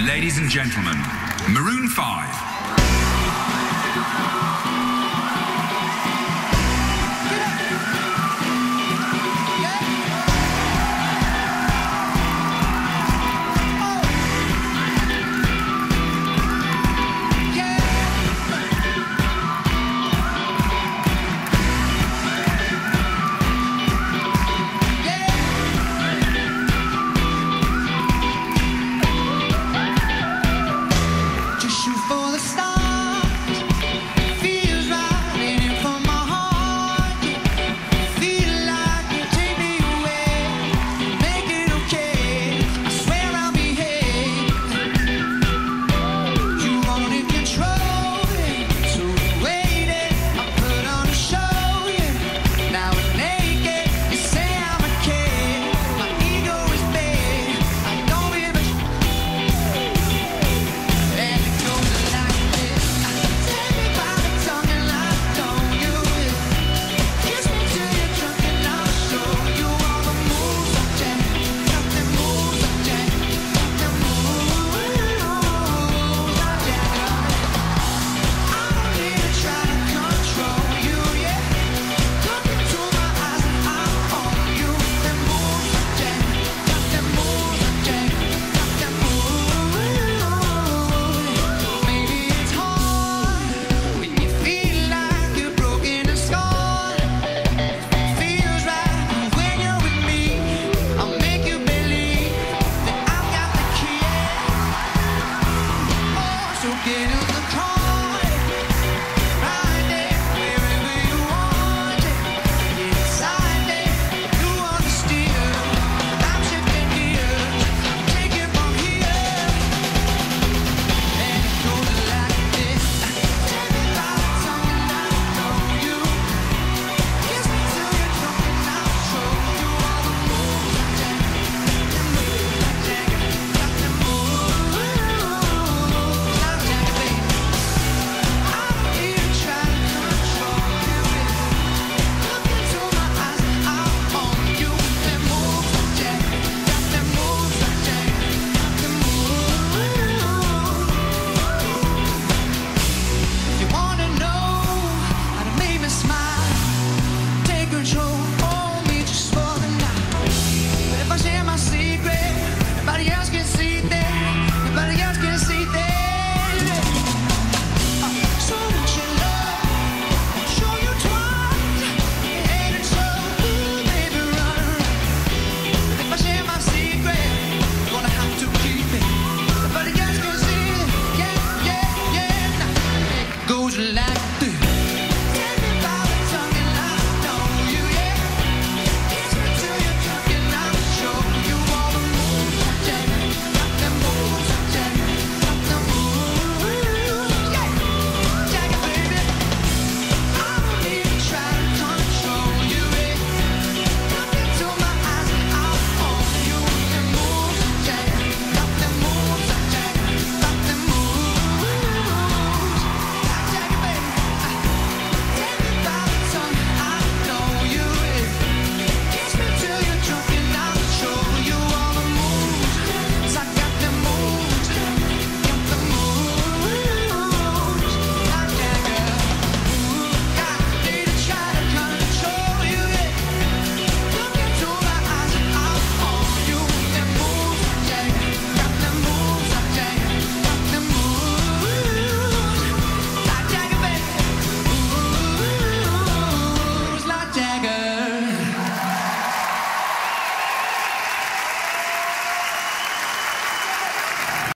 Ladies and gentlemen, Maroon 5. to shoot for goes like this.